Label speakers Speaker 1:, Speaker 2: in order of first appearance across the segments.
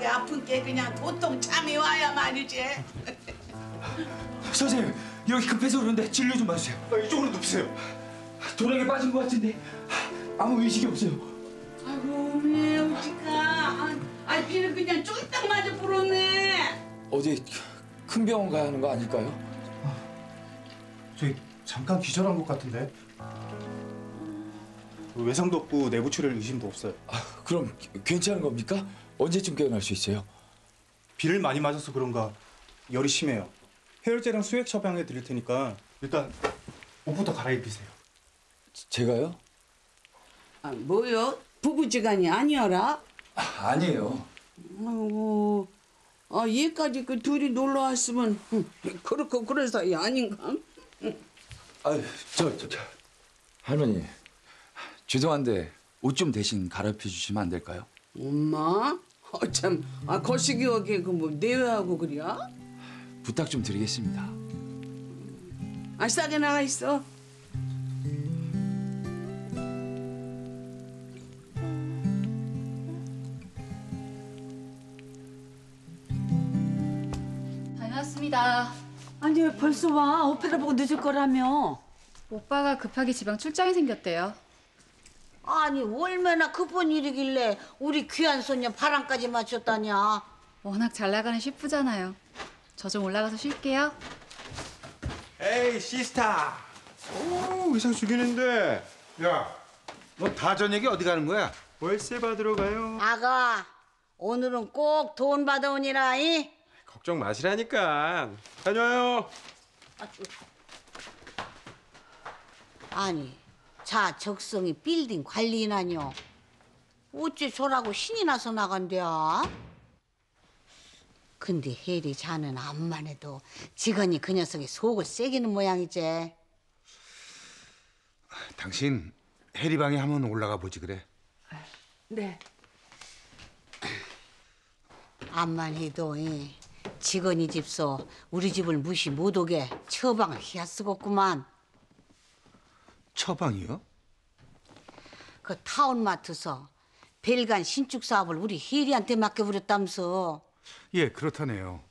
Speaker 1: 배고파게 아픈 게 그냥 도통 잠이 와야 말이지.
Speaker 2: 선생님 여기 급해서 그러는데 진료 좀 봐주세요. 이쪽으로 눕히세요. 도락에 빠진 것 같은데 아무 의식이 없어요.
Speaker 1: 아이고 매우지가. 아 비는 그냥 쫄딱 맞아 불었네.
Speaker 2: 어디 큰 병원 가야 하는 거 아닐까요?
Speaker 3: 저희 잠깐 기절한 것 같은데. 외상도 없고 내부 출혈 의심도 없어요.
Speaker 2: 아, 그럼 괜찮은 겁니까? 언제쯤 깨어날 수 있어요?
Speaker 3: 비를 많이 맞아서 그런가 열이 심해요. 해열제랑 수액 처방해 드릴 테니까 일단 옷부터 갈아입히세요.
Speaker 2: 제가요?
Speaker 1: 아 뭐요? 부부지간이 아니어라?
Speaker 2: 아, 아니에요.
Speaker 1: 아이고. 아 얘까지 그 둘이 놀러 왔으면 흠, 그렇고 그래서 이 아닌가?
Speaker 2: 아유, 저, 저, 저. 할머니, 죄송한데 옷 좀 대신 갈아입혀 주시면 안 될까요?
Speaker 1: 엄마? 어참 아 거시기 어게 그뭐 내외하고 그래야?
Speaker 2: 부탁 좀 드리겠습니다.
Speaker 1: 아 싸게 나가 있어.
Speaker 4: 다녀왔습니다.
Speaker 5: 아니 왜 벌써 와? 오페라 보고 늦을 거라며.
Speaker 4: 오빠가 급하게 지방 출장이 생겼대요.
Speaker 5: 아니 얼마나 급한 일이길래 우리 귀한 소녀 바람까지 맞췄다냐.
Speaker 4: 워낙 잘 나가는 셰프잖아요. 저 좀 올라가서 쉴게요.
Speaker 6: 에이 시스타 오 의상 죽이는데 야 너 다 저녁에 어디 가는 거야?
Speaker 3: 월세 받으러 가요.
Speaker 5: 아가 오늘은 꼭 돈 받아오니라 이.
Speaker 6: 걱정 마시라니까 다녀와요
Speaker 5: 아니 자 적성이 빌딩 관리인하뇨. 어째 저라고 신이 나서 나간대야? 근데 혜리 자는 암만 해도 직원이 그 녀석이 속을 새기는 모양이지.
Speaker 6: 당신 해리방에 한번 올라가 보지 그래
Speaker 5: 네. 암만 해도 이, 직원이 집서 우리 집을 무시 못 오게 처방을 해야 쓰겠구만.
Speaker 6: 처방이요?
Speaker 5: 그 타운마트서 벨간 신축 사업을 우리 혜리한테 맡겨버렸다면서.
Speaker 6: 예 그렇다네요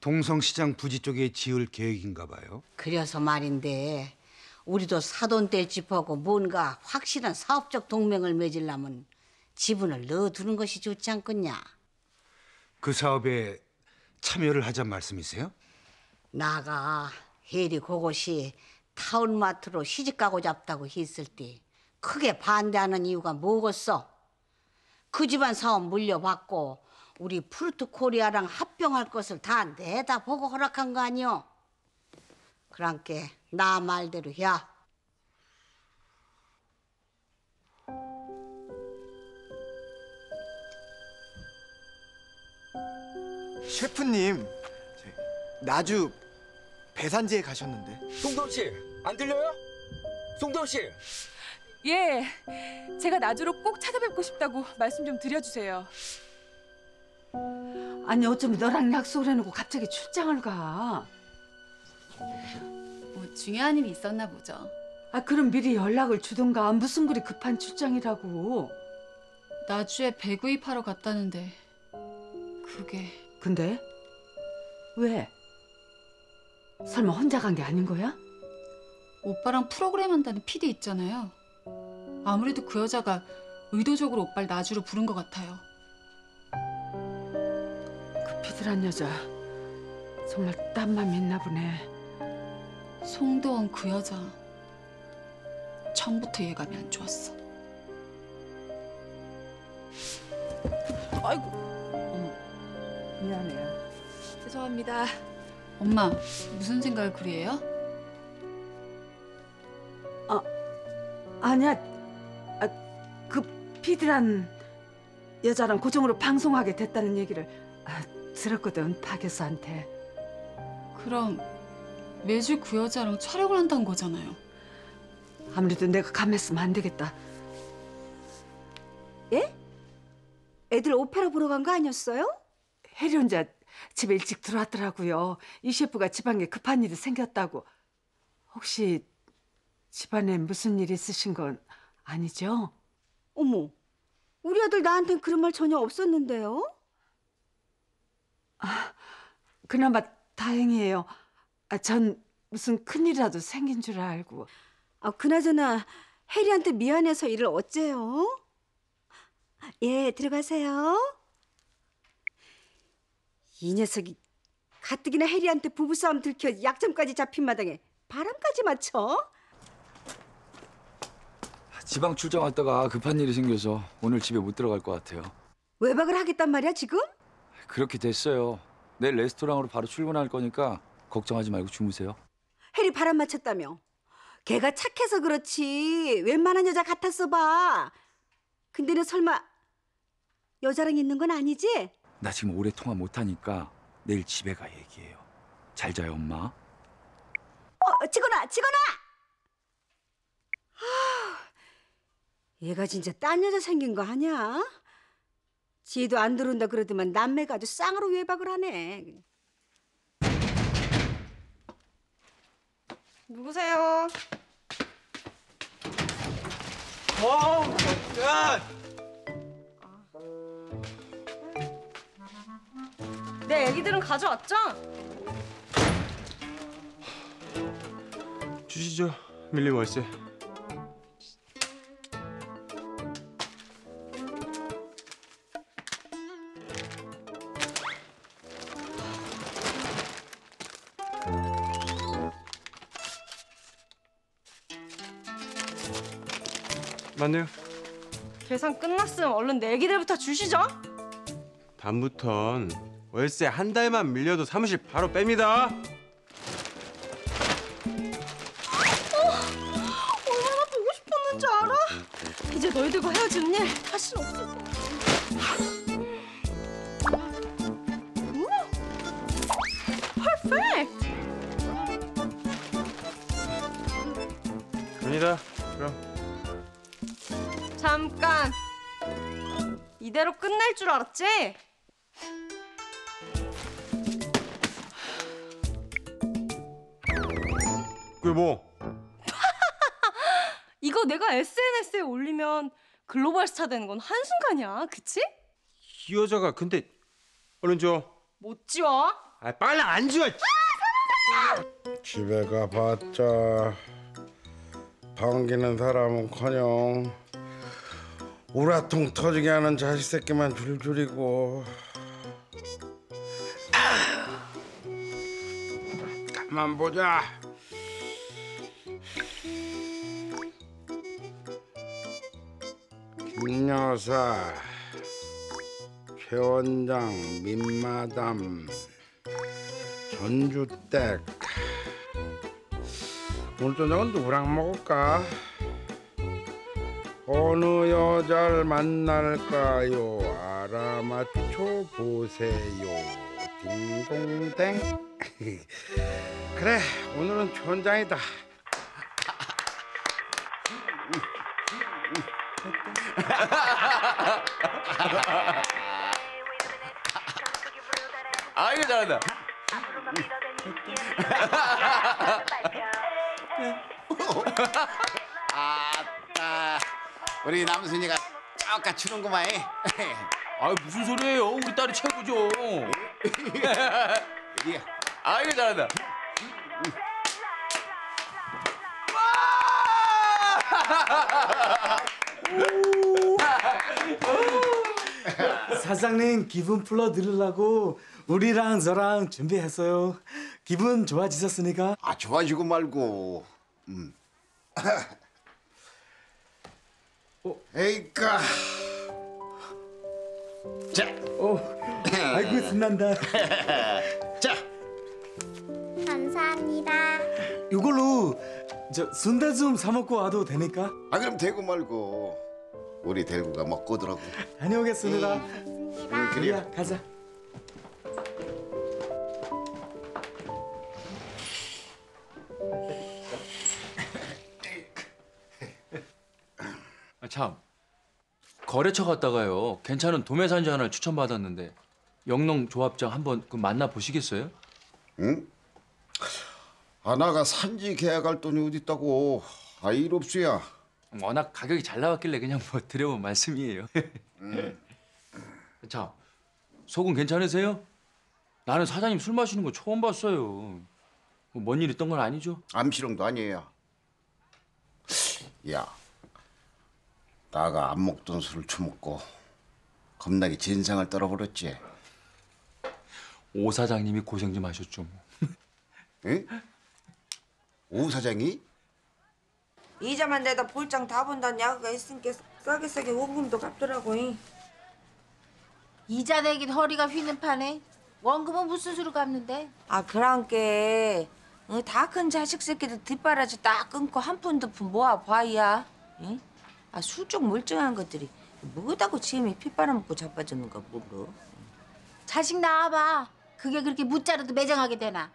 Speaker 6: 동성시장 부지 쪽에 지을 계획인가 봐요
Speaker 5: 그래서 말인데 우리도 사돈 될 집하고 뭔가 확실한 사업적 동맹을 맺으려면 지분을 넣어두는 것이 좋지 않겠냐.
Speaker 6: 그 사업에 참여를 하자 말씀이세요?
Speaker 5: 나가 혜리 그것이 타운마트로 시집가고 잡다고 했을 때 크게 반대하는 이유가 뭐겠어? 그 집안 사업 물려받고 우리 푸르트 코리아랑 합병할 것을 다 내다 보고 허락한 거 아니오? 그랑께 나 말대로 야
Speaker 7: 셰프님, 나주 배산지에 가셨는데
Speaker 2: 송도원 씨, 안 들려요? 송도원 씨.
Speaker 8: 예, 제가 나주로 꼭 찾아뵙고 싶다고 말씀 좀 드려주세요.
Speaker 5: 아니 어쩌면 너랑 약속을 해놓고 갑자기 출장을 가.
Speaker 4: 뭐 중요한 일이 있었나 보죠.
Speaker 5: 아 그럼 미리 연락을 주던가 무슨 그리 급한 출장이라고.
Speaker 4: 나주에 배구입하러 갔다는데 그게
Speaker 5: 근데 왜? 설마 혼자 간 게 아닌 거야?
Speaker 4: 오빠랑 프로그램 한다는 PD 있잖아요. 아무래도 그 여자가 의도적으로 오빠를 나주로 부른 것 같아요.
Speaker 5: 그 피들한 여자 정말 딴맘이 있나 보네.
Speaker 4: 송도원 그 여자 처음부터 예감이 안 좋았어.
Speaker 8: 아이고,
Speaker 5: 미안해요.
Speaker 8: 죄송합니다.
Speaker 4: 엄마 무슨 생각을 그리 해요?
Speaker 5: 아니야, 아, 그 피들한 여자랑 고정으로 방송하게 됐다는 얘기를 아, 들었거든 박여사한테.
Speaker 4: 그럼 매주 그 여자랑 촬영을 한다는 거잖아요.
Speaker 9: 아무래도 내가 감했으면 안 되겠다.
Speaker 10: 예? 애들 오페라 보러 간 거 아니었어요?
Speaker 9: 혜리 혼자 집에 일찍 들어왔더라고요. 이 셰프가 집안에 급한 일이 생겼다고. 혹시 집안에 무슨 일 있으신 건 아니죠?
Speaker 10: 어머, 우리 아들 나한텐 그런 말 전혀 없었는데요.
Speaker 9: 그나마 다행이에요. 아, 전 무슨 큰일이라도 생긴 줄 알고.
Speaker 10: 아, 그나저나 혜리한테 미안해서 일을 어째요? 예, 들어가세요. 이 녀석이 가뜩이나 혜리한테 부부싸움 들켜 약점까지 잡힌 마당에 바람까지 맞춰?
Speaker 2: 지방 출장 왔다가 급한 일이 생겨서 오늘 집에 못 들어갈 것 같아요.
Speaker 10: 외박을 하겠단 말이야 지금?
Speaker 2: 그렇게 됐어요. 내일 레스토랑으로 바로 출근할 거니까 걱정하지 말고 주무세요.
Speaker 10: 혜리 바람 맞췄다며. 걔가 착해서 그렇지 웬만한 여자 같았어 봐. 근데 너 설마 여자랑 있는 건 아니지?
Speaker 2: 나 지금 오래 통화 못 하니까 내일 집에 가 얘기해요. 잘 자요, 엄마.
Speaker 10: 어, 찍어놔, 찍어놔! 하, 얘가 진짜 딴 여자 생긴 거 아니야? 지도 안 들어온다 그러더만 남매가 아주 쌍으로 외박을 하네.
Speaker 11: 누구세요? 내 애기들은 가져왔죠?
Speaker 12: 주시죠 밀린 월세. 맞네요.
Speaker 11: 계산 끝났으면 얼른 내 애기들부터 주시죠.
Speaker 12: 다음부턴 월세 한 달만 밀려도 사무실 바로 뺍니다.
Speaker 11: 얼마나 보고 싶었는지 알아? 이제 너희들과 헤어지는 일 다시는 없을 거야. 이대로 끝날 줄 알았지?
Speaker 12: 그게 뭐?
Speaker 11: 이거 내가 SNS에 올리면 글로벌 스타 되는 건 한순간이야. 그치?
Speaker 12: 이 여자가 근데 얼른 줘.
Speaker 11: 못 지워.
Speaker 12: 아 빨리 안 줘.
Speaker 13: 집에 가봤자 반기는 사람은커녕 우라통 터지게 하는 자식 새끼만 줄줄이고. 가만 보자. 김여사 최 원장 민마담 전주댁. 오늘 저녁은 누구랑 먹을까? 어느 여자를 만날까요? 알아맞혀 보세요. 딩동댕. 그래, 오늘은 천장이다.
Speaker 2: 아이고 잘한다.
Speaker 14: 우리 남순이가 쫙 추는구만
Speaker 2: 아 무슨 소리예요? 우리 딸이 최고죠.
Speaker 14: 이게
Speaker 2: 아이고 잘한다.
Speaker 15: 사장님 기분 풀어 드리려고 우리랑 저랑 준비했어요. 기분 좋아지셨습니까?
Speaker 14: 아 좋아지고 말고 음. 에이까 자
Speaker 15: 어, 아이고 신난다.
Speaker 14: 자
Speaker 16: 감사합니다.
Speaker 15: 이걸로 저 순대 좀 사 먹고 와도 되니까?
Speaker 14: 아 그럼 되고 말고 우리 대구가 먹고 오더라고
Speaker 15: 다녀오겠습니다.
Speaker 14: 음, 그래요
Speaker 15: 우리야, 가자.
Speaker 17: 참 거래처 갔다가요 괜찮은 도매 산지 하나를 추천받았는데 영농 조합장 한번 그 만나 보시겠어요?
Speaker 14: 응? 아나가 산지 계약할 돈이 어디 있다고 아일 없수야.
Speaker 17: 워낙 가격이 잘 나왔길래 그냥 뭐 드려본 말씀이에요. 자 속은 괜찮으세요? 나는 사장님 술 마시는 거 처음 봤어요. 뭐뭔일 있던 건 아니죠?
Speaker 14: 암시롱도 아니에요. 야, 나가 안 먹던 술을 처먹고 겁나게 진상을 떨어버렸지.
Speaker 17: 오 사장님이 고생 좀 하셨죠. 뭐.
Speaker 14: 응? 오 사장이?
Speaker 18: 이자만 내다 볼장 다 본다는 야구가 있으니까 싸게 싸게 원금도 갚더라고. 잉.
Speaker 10: 이자 내긴 허리가 휘는 판에 원금은 무슨 수로 갚는데?
Speaker 18: 아 그랑께 다 큰 자식 새끼들 뒷바라지 딱 끊고 한 푼 두 푼 모아 봐야. 응? 아 술쪽 멀쩡한 것들이 뭐다고 지엠이 핏바람 먹고 자빠졌는가 몰라.
Speaker 10: 자식 낳아봐. 그게 그렇게 무자르도 매장하게 되나?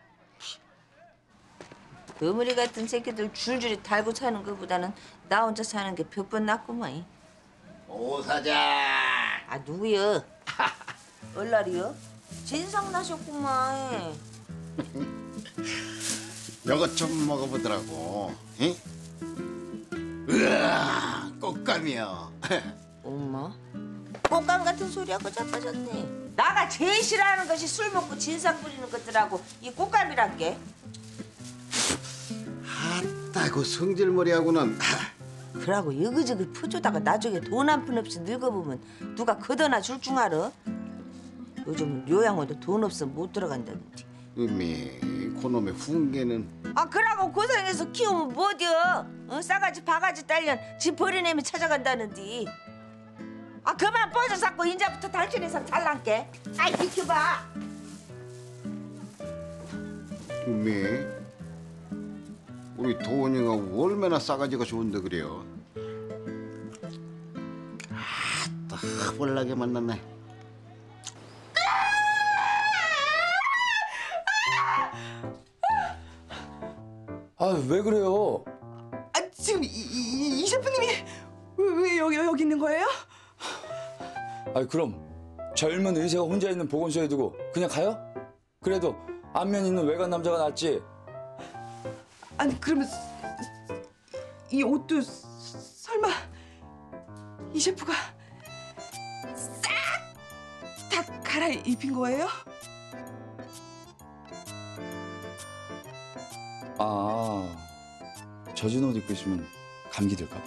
Speaker 18: 어머니 같은 새끼들 줄줄이 달고 사는 것보다는 나 혼자 사는 게 몇 번 낫구만.
Speaker 14: 오 사장.
Speaker 18: 아 누구여? 얼라리요? 진상 나셨구만.
Speaker 14: 이것 좀 먹어보더라고. 응? 꽃감이요.
Speaker 18: 엄마? 꽃감 같은 소리하고 자빠졌네. 나가 제일 싫어하는 것이 술 먹고 진상 부리는 것들하고 이 꽃감이란 게.
Speaker 14: 따고 성질머리하고는
Speaker 18: 그러고 여기저기 퍼주다가 나중에 돈 한 푼 없이 늙어보면 누가 걷어나 줄 줄 알아? 요즘 요양원도 돈 없으면 못 들어간다는데.
Speaker 14: 음미 그놈의 훈계는
Speaker 18: 아 그러고 고생해서 키우면 뭐디여? 어? 싸가지 바가지 딸년 집 버리내미 찾아간다는디. 아 그만 뻗어 잡고 인자부터 달천에서 잘난게. 아이 비켜봐.
Speaker 14: 음미 우리 도원이가 얼마나 싸가지가 좋은데 그래요. 아따 하벌나게 만났네.
Speaker 2: 아 왜 그래요?
Speaker 8: 아 지금 이, 이, 이 셰프님이 왜, 왜 여기 여기 있는 거예요?
Speaker 2: 아 그럼 젊은 의사가 혼자 있는 보건소에 두고 그냥 가요? 그래도 안면 있는 외간 남자가 낫지.
Speaker 8: 아니 그러면 이 옷도 설마 이 셰프가 싹 다 갈아입힌 거예요?
Speaker 2: 아 젖은 옷 입고 있으면 감기 들까 봐.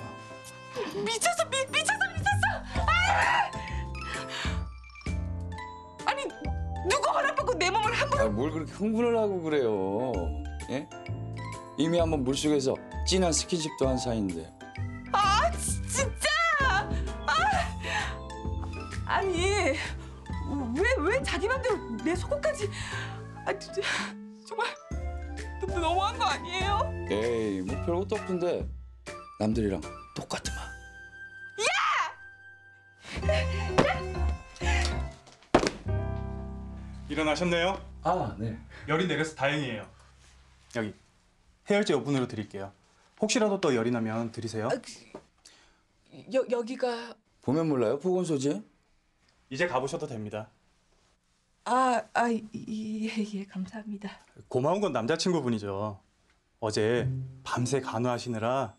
Speaker 8: 미쳤어 미, 미쳤어 미쳤어 아! 아니 누구 허락받고 내 몸을 함부로
Speaker 2: 아, 뭘 그렇게 흥분을 하고 그래요? 예? 이미 한번 물속에서 진한 스킨십도 한 사이인데.
Speaker 8: 아 지- 진짜 아 아니 왜 왜 자기 맘대로 내 속옷까지 아 진짜 정말 너- 너무한 거 아니에요?
Speaker 2: 에이 뭐 별것도 없던데 남들이랑 똑같으만.
Speaker 3: 일어나셨네요?
Speaker 2: 아 네.
Speaker 3: 열이 내려서 다행이에요. 여기 해열제 5분으로 드릴게요. 혹시라도 또 열이 나면 드리세요.
Speaker 8: 여 여기가
Speaker 2: 보면 몰라요 보건소지?
Speaker 3: 이제 가보셔도 됩니다.
Speaker 8: 아 아 예 예 감사합니다.
Speaker 3: 고마운 건 남자친구분이죠. 어제 밤새 간호하시느라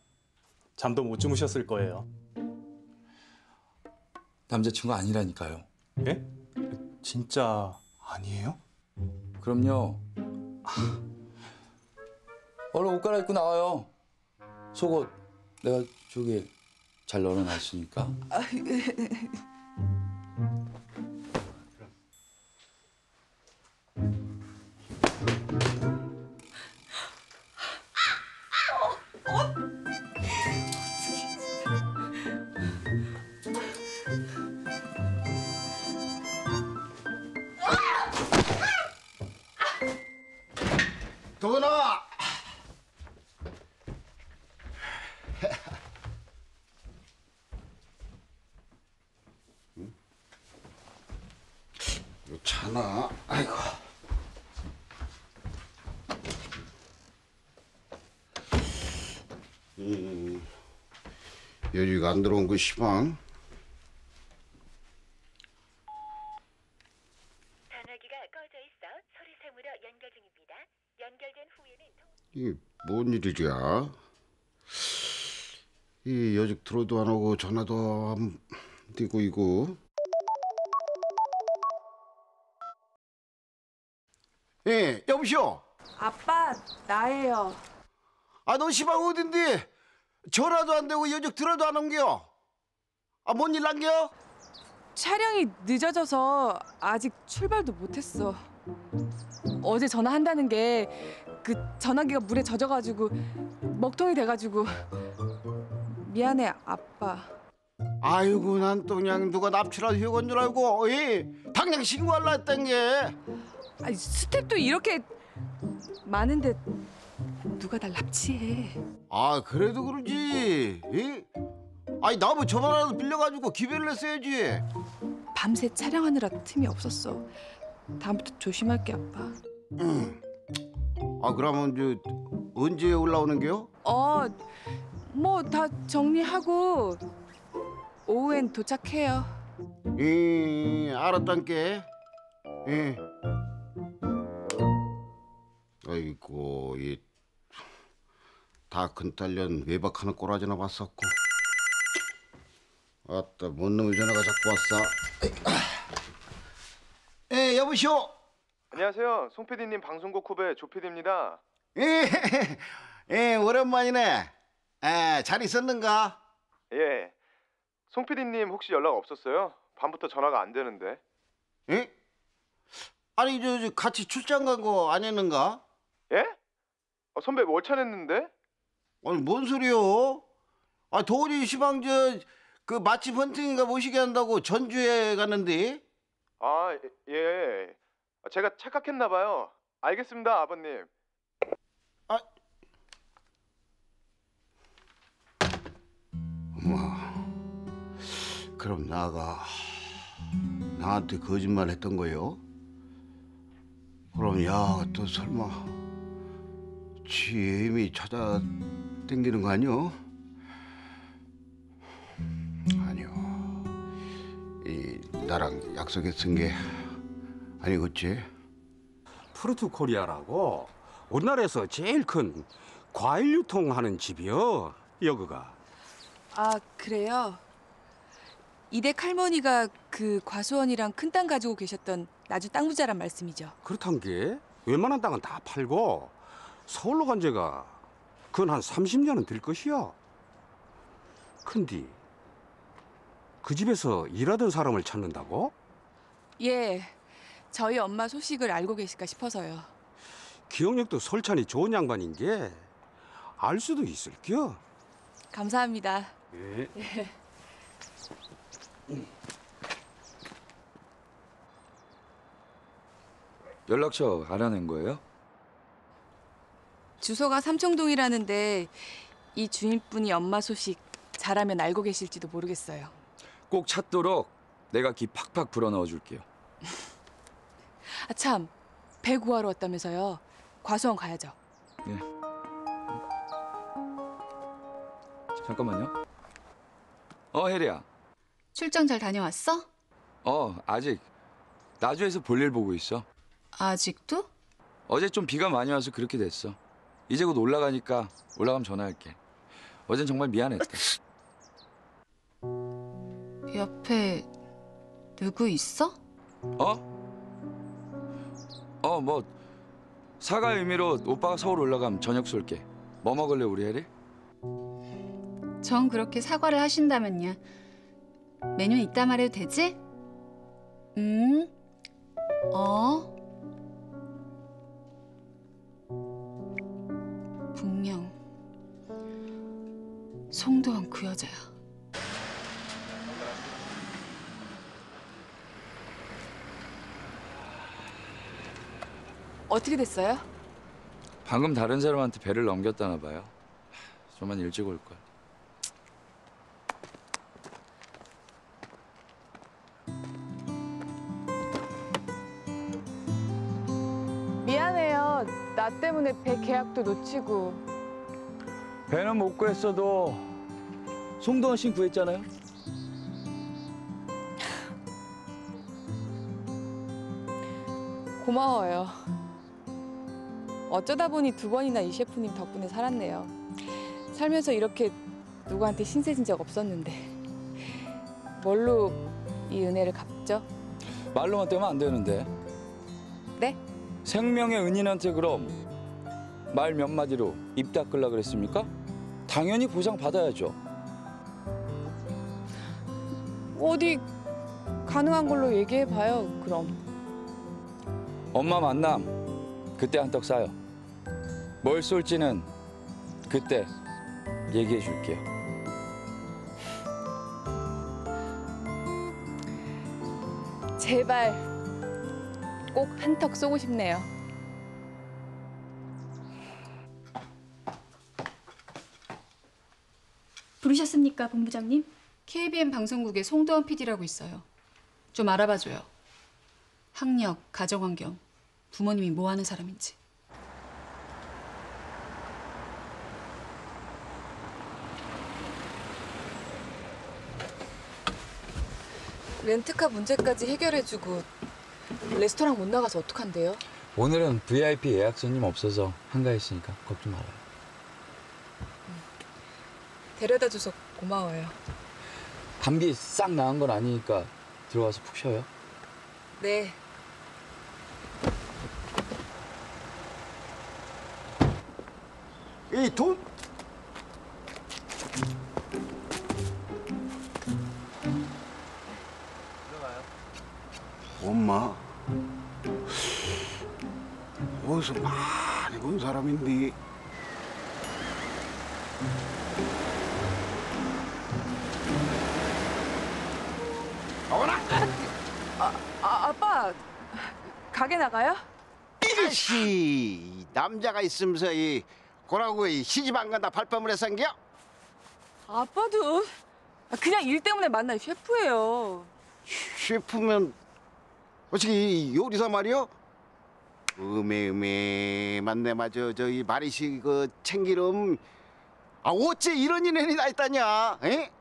Speaker 3: 잠도 못 주무셨을 거예요.
Speaker 2: 남자친구 아니라니까요.
Speaker 3: 예? 진짜 아니에요?
Speaker 2: 그럼요. 얼른 옷 갈아입고 나와요. 속옷 내가 저기 잘 널어놨으니까.
Speaker 8: 아, 예.
Speaker 14: 도원아! 이거 차나? 아이고. 음, 여직 안 들어온 거 시방.
Speaker 19: 전화기가 꺼져 있어 사무러 연결 중입니다. 연결된 후에는
Speaker 14: 이게 뭔 일이랴? 이 여직 들어도 안 오고 전화도 안 되고 이거. 예, 여보시오.
Speaker 8: 아빠 나예요.
Speaker 14: 아, 너 시방 어딘데? 전화도 안 되고 여직 들어도 안 옮겨. 아, 뭔 일 난겨?
Speaker 8: 촬영이 늦어져서 아직 출발도 못했어. 어제 전화한다는 게 그 전화기가 물에 젖어가지고 먹통이 돼가지고 미안해 아빠.
Speaker 14: 아이고, 난 또 그냥 누가 납치라 휴건 줄 알고, 예, 당장 신고할라 했던 게.
Speaker 8: 아니 스텝도 이렇게 많은데 누가 날 납치해?
Speaker 14: 아, 그래도 그러지. 예? 아니, 나뭐 전화라도 빌려가지고 기별을 했어야지.
Speaker 8: 밤새 촬영하느라 틈이 없었어. 다음부터 조심할게 아빠.
Speaker 14: 아, 그러면 저 언제 올라오는 게요?
Speaker 8: 어, 뭐 다 정리하고 오후엔 도착해요.
Speaker 14: 예, 알았단께. 예. 아이고, 이 다 큰딸년 외박하는 꼬라지나 봤었고. 아따, 뭔 놈의 전화가 자꾸 왔어. 예, 여보시오.
Speaker 20: 안녕하세요. 송 PD님 방송국 후배 조 PD입니다.
Speaker 14: 예, 예, 오랜만이네. 예, 잘 있었는가?
Speaker 20: 예. 송 PD님 혹시 연락 없었어요? 밤부터 전화가 안 되는데.
Speaker 14: 예? 아니, 저, 저 같이 출장 간 거 아니었는가?
Speaker 20: 예? 어, 선배 월차냈는데?
Speaker 14: 아니 뭔 소리요? 아 도리 시방 저그 맛집 헌팅인가 모시게 한다고 전주에 갔는데
Speaker 20: 아, 예. 아, 제가 착각했나 봐요. 알겠습니다, 아버님.
Speaker 14: 그럼 나가 나한테 거짓말 했던 거요? 그럼 야또 설마 지 애임이 찾아 땡기는 거 아니요? 아니요 이 나랑 약속했은 게 아니겠지?
Speaker 13: 푸르트 코리아라고 우리나라에서 제일 큰 과일 유통하는 집이요. 여기가.
Speaker 8: 아 그래요? 이댁 할머니가 그 과수원이랑 큰 땅 가지고 계셨던 나주 땅 부자란 말씀이죠.
Speaker 13: 그렇단 게 웬만한 땅은 다 팔고 서울로 간 지가 그건 한 30년은 될 것이야. 근데 그 집에서 일하던 사람을 찾는다고?
Speaker 8: 예, 저희 엄마 소식을 알고 계실까 싶어서요.
Speaker 13: 기억력도 솔찬히 좋은 양반인 게 알 수도 있을겨.
Speaker 8: 감사합니다.
Speaker 13: 예.
Speaker 8: 예.
Speaker 2: 연락처 알아낸 거예요?
Speaker 8: 주소가 삼청동이라는데 이 주인분이 엄마 소식 잘하면 알고 계실지도 모르겠어요.
Speaker 2: 꼭 찾도록 내가 기 팍팍 불어 넣어 줄게요.
Speaker 8: 아 참, 배 구하러 왔다면서요. 과수원 가야죠.
Speaker 2: 예. 잠깐만요. 어 혜리야.
Speaker 4: 출장 잘 다녀왔어?
Speaker 2: 어 아직 나주에서 볼일 보고 있어.
Speaker 4: 아직도?
Speaker 2: 어제 좀 비가 많이 와서 그렇게 됐어. 이제 곧 올라가니까 올라가면 전화할게. 어젠 정말 미안했다.
Speaker 4: 옆에 누구 있어?
Speaker 2: 어? 어, 뭐 사과 의미로 오빠가 서울 올라가면 저녁 쏠게. 뭐 먹을래 우리 혜리?
Speaker 4: 정 그렇게 사과를 하신다면요. 메뉴 이따 말해도 되지? 음? 어? 분명 송도원 그 여자야.
Speaker 8: 어떻게 됐어요?
Speaker 2: 방금 다른 사람한테 배를 넘겼다나 봐요. 하, 좀만 일찍 올 걸.
Speaker 8: 미안해요. 나 때문에 배 계약도 놓치고.
Speaker 2: 배는 못 구했어도 송도원 씨 구했잖아요.
Speaker 8: 고마워요. 어쩌다 보니 두 번이나 이 셰프님 덕분에 살았네요. 살면서 이렇게 누구한테 신세진 적 없었는데 뭘로 이 은혜를 갚죠?
Speaker 2: 말로만 떼면 안 되는데.
Speaker 8: 네?
Speaker 2: 생명의 은인한테 그럼 말 몇 마디로 입 닦으려 그랬습니까? 당연히 보상 받아야죠.
Speaker 8: 어디 가능한 걸로 얘기해 봐요. 그럼.
Speaker 2: 엄마 만남 그때 한턱 쏴요. 뭘 쏠지는 그때 얘기해 줄게요.
Speaker 8: 제발 꼭 한턱 쏘고 싶네요.
Speaker 4: 부르셨습니까, 본부장님? KBN 방송국에 송도원 PD라고 있어요. 좀 알아봐줘요. 학력, 가정환경, 부모님이 뭐 하는 사람인지.
Speaker 8: 렌트카 문제까지 해결해주고 레스토랑 못 나가서 어떡한데요?
Speaker 2: 오늘은 VIP 예약 손님 없어서 한가했으니까 걱정 말아요.
Speaker 8: 데려다줘서 고마워요.
Speaker 2: 감기 싹 나은 건 아니니까 들어가서 푹 쉬어요.
Speaker 8: 네.
Speaker 14: 이 돈? 어디서 많이 본 사람인데 어머나
Speaker 8: 아, 아 아빠 가게 나가요?
Speaker 14: 이씨 남자가 있으면서 이 고라고 이 시집 안 간다 발뺌을 해상겨?
Speaker 8: 아빠도 그냥 일 때문에 만난 셰프예요.
Speaker 14: 셰프면 어떻게 이 요리사 말이요? 음에 음에 맞네 맞아 저이 마리시 그 참기름 아 어째 이런 인연이 나 있다냐 에?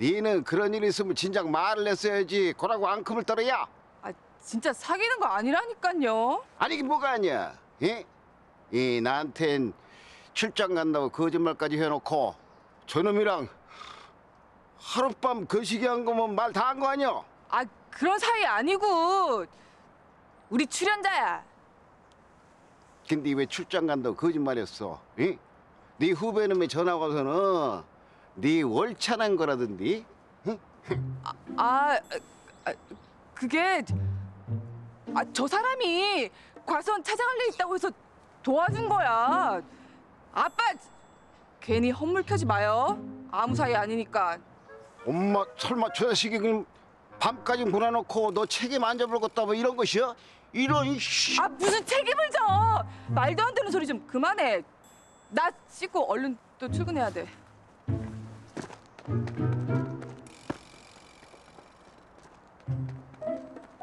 Speaker 14: 니는 그런 일 있으면 진작 말을 했어야지 고라고 앙큼을 떨어야
Speaker 8: 아 진짜 사귀는 거 아니라니까요.
Speaker 14: 아니 이게 뭐가 아니야 에? 이 나한텐 출장 간다고 거짓말까지 해놓고 저놈이랑 하룻밤 거시기 한 거면 말 다 한 거 아니야?
Speaker 8: 아 그런 사이 아니고 우리 출연자야.
Speaker 14: 근데 왜 출장 간다고 거짓말했어? 응? 네 후배놈이 전화 와서는 네 월차난 거라던데?
Speaker 8: 아, 아 그게 아 저 사람이 과수원 찾아갈 일 있다고 해서 도와준 거야. 아빠 괜히 헛물 펴지 마요. 아무 사이 아니니까.
Speaker 14: 엄마 설마 저 자식이 그럼 밤까지 보내놓고 너 책임 안 잡을겠다 뭐 이런 것이야? 이런 씨.
Speaker 8: 아 무슨 책임을 져? 말도 안 되는 소리 좀 그만해. 나 씻고 얼른 또 출근해야 돼.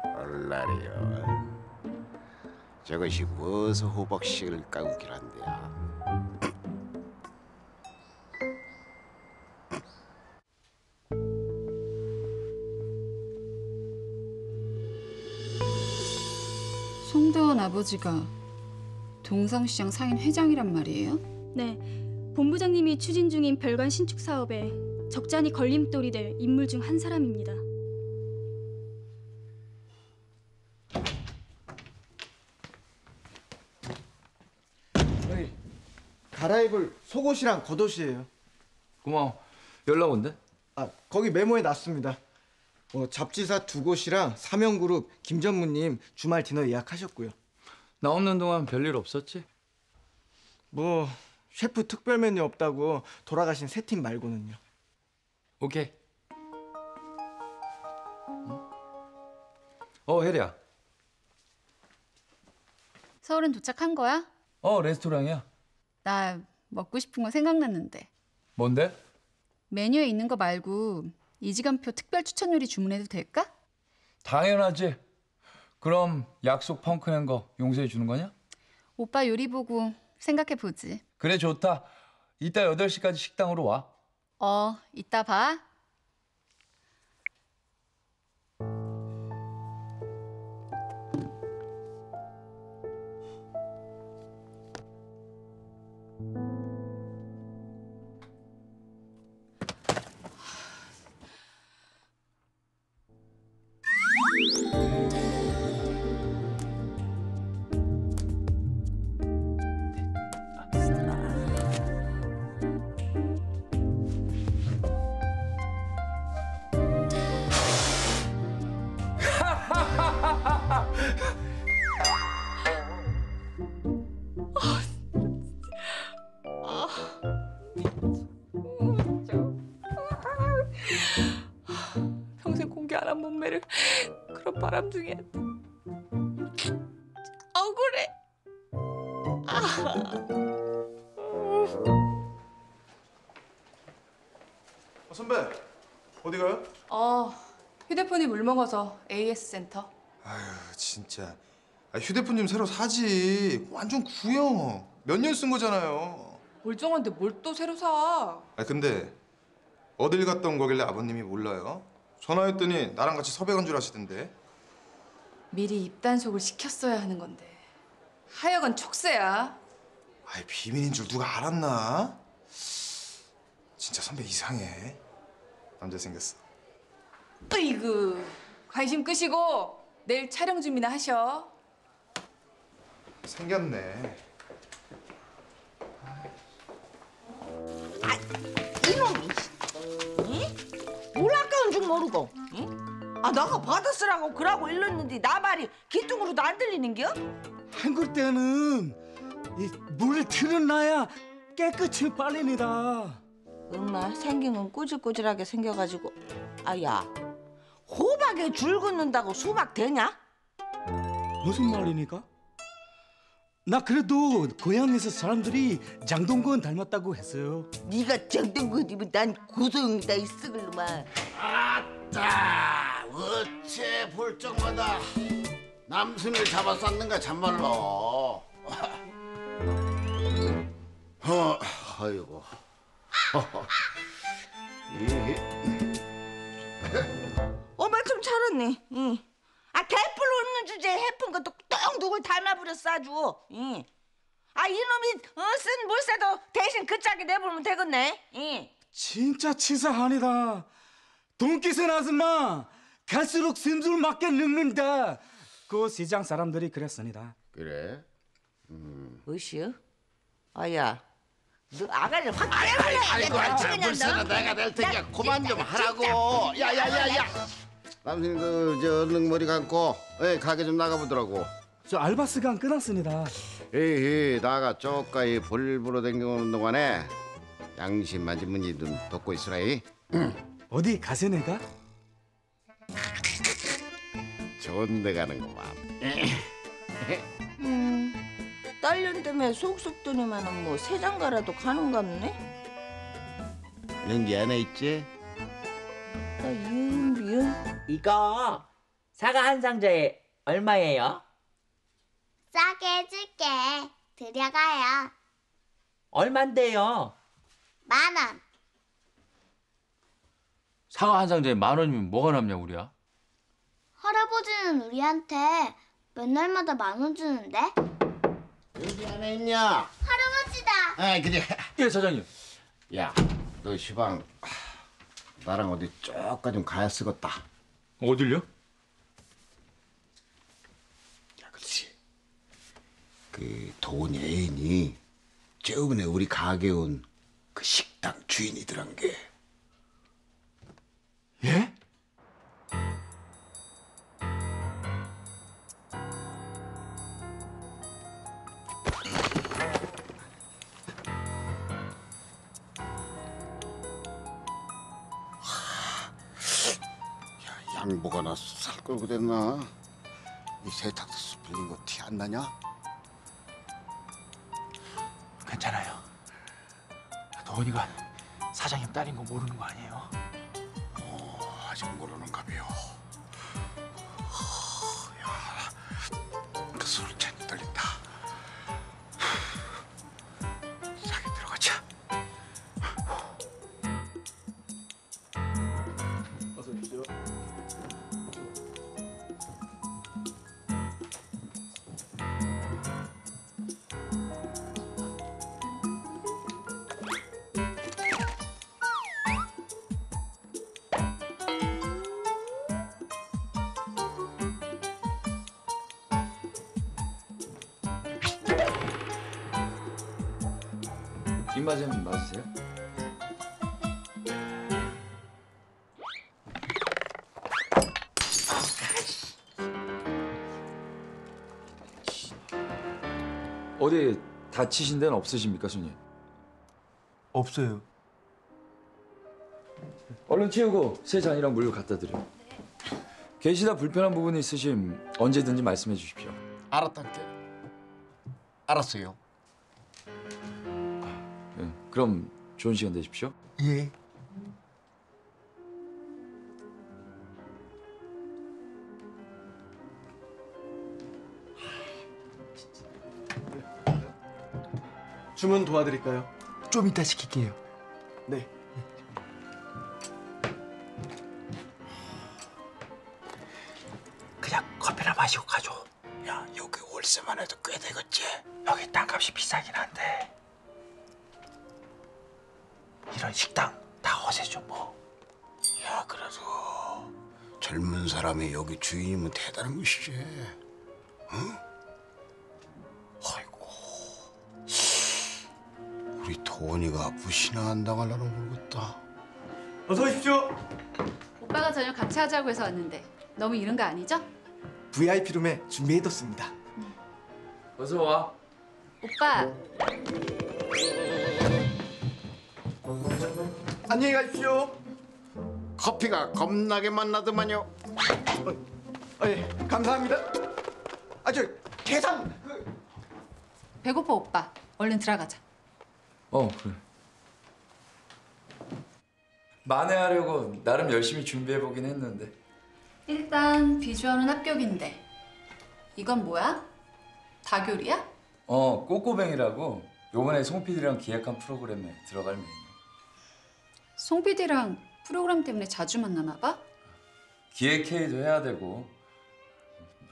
Speaker 14: 얼라리요. 저것이 무엇을 호박식을 까고 기란데야.
Speaker 4: 아버지가 동성시장 상인 회장이란 말이에요?
Speaker 21: 네, 본부장님이 추진 중인 별관 신축 사업에 적잖이 걸림돌이 될 인물 중 한 사람입니다.
Speaker 7: 저희 갈아입을 속옷이랑 겉옷이에요.
Speaker 2: 고마워. 연락 온대?
Speaker 7: 아 거기 메모에 놨습니다. 어, 잡지사 두 곳이랑 사명그룹 김전무님 주말 디너 예약하셨고요.
Speaker 2: 나 없는 동안 별일 없었지?
Speaker 7: 뭐 셰프 특별 메뉴 없다고 돌아가신 세 팀 말고는요.
Speaker 2: 오케이. 어, 혜리야.
Speaker 4: 서울은 도착한 거야?
Speaker 2: 어, 레스토랑이야.
Speaker 4: 나 먹고 싶은 거 생각났는데.
Speaker 2: 뭔데?
Speaker 4: 메뉴에 있는 거 말고 이지간표 특별 추천 요리 주문해도 될까?
Speaker 2: 당연하지. 그럼 약속 펑크낸 거 용서해 주는 거냐?
Speaker 4: 오빠 요리 보고 생각해 보지.
Speaker 2: 그래 좋다. 이따 8시까지 식당으로 와.
Speaker 4: 어, 이따 봐.
Speaker 11: 한 몸매를 그런 바람둥이에 억울해. 아.
Speaker 20: 어, 선배 어디 가요?
Speaker 8: 어, 휴대폰이 물 먹어서 AS 센터.
Speaker 20: 아유 진짜 아, 휴대폰 좀 새로 사지 완전 구형 몇 년 쓴 거잖아요
Speaker 8: 멀쩡한데 뭘 또 새로 사?
Speaker 20: 아 근데 어딜 온 거길래 아버님이 몰라요? 전화했더니 나랑 같이 섭외 간줄 아시던데
Speaker 8: 미리 입단속을 시켰어야 하는 건데. 하여간 촉새야.
Speaker 20: 아이 비밀인 줄 누가 알았나? 진짜 선배 이상해 남자 생겼어
Speaker 8: 으이구, 관심 끄시고 내일 촬영 준비나 하셔.
Speaker 20: 생겼네
Speaker 18: 이놈이 줄 모르고 이? 아 나가 받아 쓰라고 그러고 일렀는데 나 말이 귀뚱으로도 안 들리는겨?
Speaker 15: 한글 때는 이 물을 틀어놔야 깨끗이 빨립니다.
Speaker 18: 엄마 생긴 건 꾸질꾸질하게 생겨가지고 아야 호박에 줄 긋는다고 수박 되냐?
Speaker 15: 무슨 말입니까? 나 그래도 고향에서 사람들이 장동건 닮았다고 했어요.
Speaker 18: 네가 장동건이면 난 고소영이다 이 놈아
Speaker 14: 아 따 어째 볼 적마다 남순을 잡아쌌는가 참말로 어, 아이고 이,
Speaker 18: 엄마 좀 잘했네 응. 아 개뿔 없는 주제에 해픈 것도 똥 누굴 닮아버렸어 아주 응. 아 이놈이 어, 쓴 물새도 대신 그 짝에 내보면 되겠네 응.
Speaker 15: 진짜 치사하니다. 돈기세 아줌마 갈수록 심술 맞게 늙는다. 그 시장 사람들이 그랬습니다.
Speaker 14: 그래?
Speaker 18: 뭐시여? 아야 너 아가리를 확
Speaker 14: 아이고 아이고 아이고
Speaker 18: 너.
Speaker 14: 내가 낼 테니까
Speaker 18: 나
Speaker 14: 그만 좀
Speaker 18: 진짜,
Speaker 14: 하라고. 야야야야 남순 그저 능머리 감고 예, 가게 좀 나가보더라고
Speaker 15: 저 알바 시간 끝났습니다.
Speaker 14: 에이 나가 쪼까이 볼보러 댕겨오는 동안에 양심 맞은 문이 좀 덮고 있으라이
Speaker 15: 어디 가세 내가?
Speaker 14: 좋은 데 가는구만
Speaker 18: 음, 딸년 때문에 속속더니만은 뭐 세장가라도 가는갑네?
Speaker 14: 연기 안에 있지?
Speaker 18: 나 이응 미응
Speaker 22: 이거 사과 한 상자에 얼마예요?
Speaker 16: 싸게 해줄게. 들여가요.
Speaker 22: 얼만데요?
Speaker 16: 만 원.
Speaker 17: 사과 한 상자에 만 원이면 뭐가 남냐 우리야?
Speaker 16: 할아버지는 우리한테 맨날마다 만 원 주는데?
Speaker 14: 연기 안에 있냐?
Speaker 16: 할아버지다.
Speaker 14: 아 그래
Speaker 17: 예 사장님.
Speaker 14: 야 너 시방 나랑 어디 쪼까 좀 가야 쓰겄다
Speaker 17: 어딜요?
Speaker 14: 야 그렇지 그 도훈이 애인이 저번에 우리 가게 온 그 식당 주인이더란 게
Speaker 15: 예?
Speaker 14: 양보가 나서 살 걸 그랬나? 이 세탁소 빌린 거 티 안 나냐?
Speaker 17: 괜찮아요. 도원이가 사장님 딸인 거 모르는 거 아니에요?
Speaker 14: 어, 아직 모르는가벼. 야, 그 술잔이 떨린다.
Speaker 2: 어디 다치신 데는 없으십니까, 손님?
Speaker 3: 없어요.
Speaker 2: 얼른 치우고 새 잔이랑 물 갖다 드려. 계시다 불편한 부분이 있으심 언제든지 말씀해 주십시오.
Speaker 14: 알았단께. 알았어요.
Speaker 2: 예, 그럼 좋은 시간 되십시오.
Speaker 14: 예.
Speaker 7: 주문 도와드릴까요?
Speaker 20: 좀 이따 시킬게요.
Speaker 7: 네.
Speaker 6: 그냥 커피나 마시고 가죠. 야 여기 월세만 해도 꽤 되겠지. 여기 땅값이 비싸긴 한데 이런 식당 다 허세죠 뭐.
Speaker 14: 야 그래도 젊은 사람이 여기 주인이면 대단한 것이지. 당하려나 모르겠다.
Speaker 7: 어서 오십시오.
Speaker 4: 오빠가 저녁 같이 하자고 해서 왔는데 너무 이른 거 아니죠?
Speaker 7: VIP 룸에 준비해뒀습니다.
Speaker 2: 어서 와.
Speaker 4: 오빠
Speaker 7: 안녕히 가십시오.
Speaker 14: 커피가 겁나게 맛나더만요.
Speaker 7: 아, 예, 감사합니다. 아, 저 계산 그
Speaker 4: 배고파 오빠 얼른 들어가자.
Speaker 2: 어 그래. 만회하려고 나름 열심히 준비해 보긴 했는데
Speaker 4: 일단 비주얼은 합격인데 이건 뭐야? 다교리야?
Speaker 2: 어 꼬꼬뱅이라고 요번에 송 PD랑 기획한 프로그램에 들어갈 메뉴.
Speaker 4: 송 PD랑 프로그램 때문에 자주 만나나 봐?
Speaker 2: 기획 회의도 해야 되고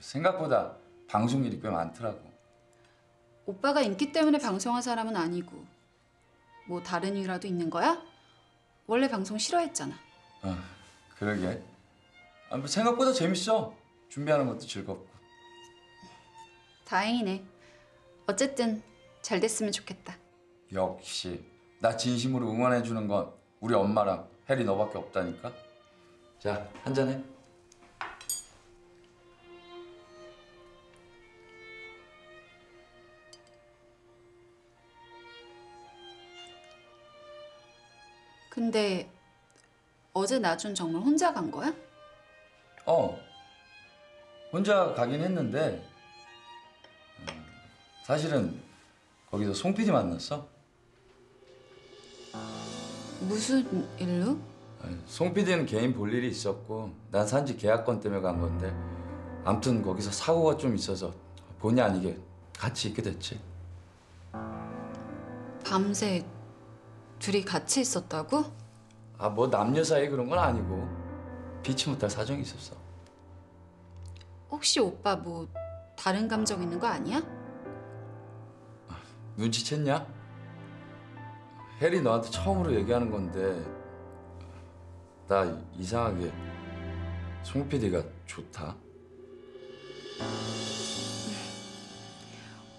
Speaker 2: 생각보다 방송 일이 꽤 많더라고.
Speaker 4: 오빠가 인기 때문에 방송한 사람은 아니고 뭐 다른 이유라도 있는 거야? 원래 방송 싫어했잖아.
Speaker 2: 아 그러게. 아, 뭐 생각보다 재밌어. 준비하는 것도 즐겁고.
Speaker 4: 다행이네. 어쨌든 잘 됐으면 좋겠다.
Speaker 2: 역시 나 진심으로 응원해 주는 건 우리 엄마랑 혜리 너밖에 없다니까. 자 한잔 해.
Speaker 4: 근데 어제 나준 정말 혼자 간 거야?
Speaker 2: 어. 혼자 가긴 했는데 음, 사실은 거기서 송 PD 만났어.
Speaker 4: 무슨 일로?
Speaker 2: 송 PD는 개인 볼 일이 있었고 난 산지 계약권 때문에 간 건데 아무튼 거기서 사고가 좀 있어서 본의 아니게 같이 있게 됐지.
Speaker 4: 밤새 둘이 같이 있었다고?
Speaker 2: 아 뭐 남녀 사이 그런 건 아니고 피치 못할 사정이 있었어.
Speaker 4: 혹시 오빠 뭐 다른 감정 있는 거 아니야?
Speaker 2: 눈치챘냐? 혜리 너한테 처음으로 얘기하는 건데 나 이상하게 송 PD가 좋다.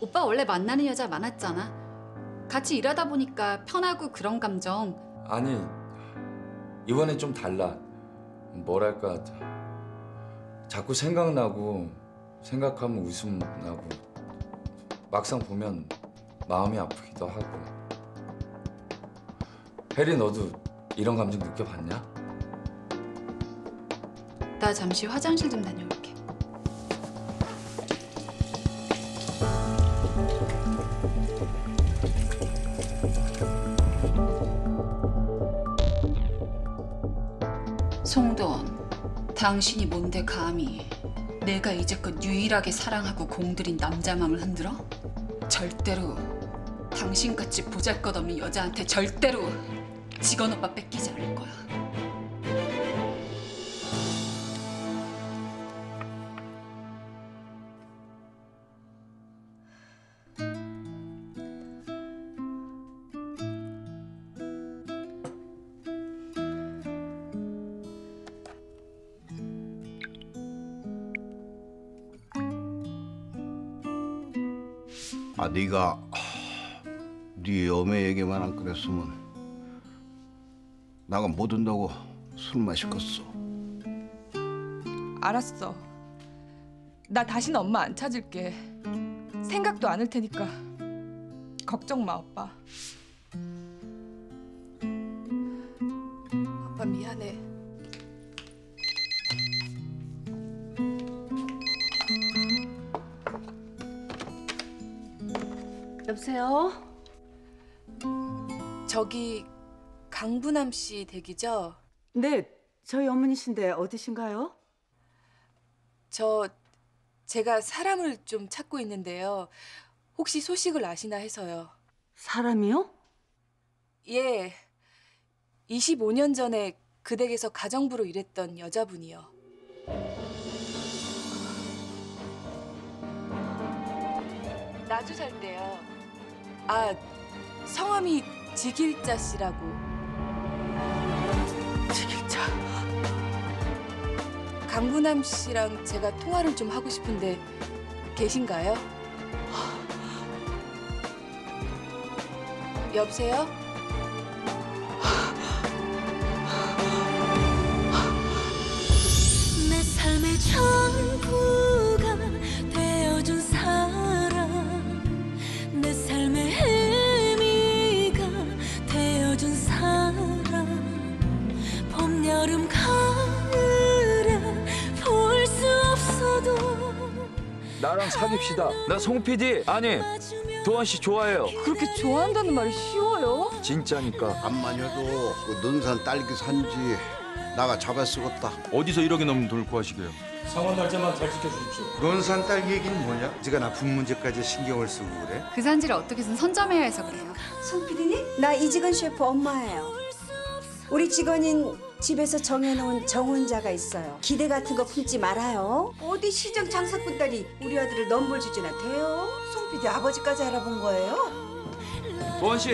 Speaker 4: 오빠 원래 만나는 여자 많았잖아. 같이 일하다 보니까 편하고 그런 감정
Speaker 2: 아니 이번엔 좀 달라. 뭐랄까 자꾸 생각나고 생각하면 웃음 나고 막상 보면 마음이 아프기도 하고. 혜리 너도 이런 감정 느껴봤냐?
Speaker 4: 나 잠시 화장실 좀 다녀올게. 당신이 뭔데 감히 내가 이제껏 유일하게 사랑하고 공들인 남자 마음을 흔들어? 절대로 당신같이 보잘것없는 여자한테 절대로 직원 오빠 뺏기지 않을 거야.
Speaker 14: 네가 하, 네 어메 얘기만 안 그랬으면 나가 못 온다고 술 마시겠어.
Speaker 11: 알았어. 나 다시는 엄마 안 찾을게. 생각도 안 할 테니까 걱정 마, 오빠. 오빠 미안해.
Speaker 9: 여보세요?
Speaker 8: 저기 강부남 씨 댁이죠?
Speaker 9: 네, 저희 어머니신데 어디신가요?
Speaker 8: 저 제가 사람을 좀 찾고 있는데요. 혹시 소식을 아시나 해서요.
Speaker 9: 사람이요?
Speaker 8: 예. 25년 전에 그 댁에서 가정부로 일했던 여자분이요. 나주 살 때요. 아, 성함이 지길자 씨라고. 지길자. 강부남 씨랑 제가 통화를 좀 하고 싶은데 계신가요? 여보세요?
Speaker 23: 내 삶의 전부
Speaker 17: 나랑 사귀시다. 나 송 PD 아니 도원 씨 좋아해요.
Speaker 11: 그렇게 좋아한다는 말이 쉬워요?
Speaker 17: 진짜니까.
Speaker 14: 안마녀도 그 논산 딸기 산지 나가 잡아 쓰겄다.
Speaker 17: 어디서 1억이 넘는 돌 구하시게요?
Speaker 6: 상원 날짜만 잘 지켜주십시오. 논산 딸기 얘기는 뭐냐? 네가 납품 문제까지 신경을 쓰고 그래?
Speaker 24: 그 산지를 어떻게든 선점해야 해서 그래요.
Speaker 10: 송 PD님, 나 이직원 셰프 엄마예요. 우리 직원인 집에서 정해놓은 정혼자가 있어요. 기대 같은 거 품지 말아요. 어디 시장 장사꾼 딸이 우리 아들을 넘볼 주지나 돼요? 송 PD 아버지까지 알아본 거예요?
Speaker 17: 도원 씨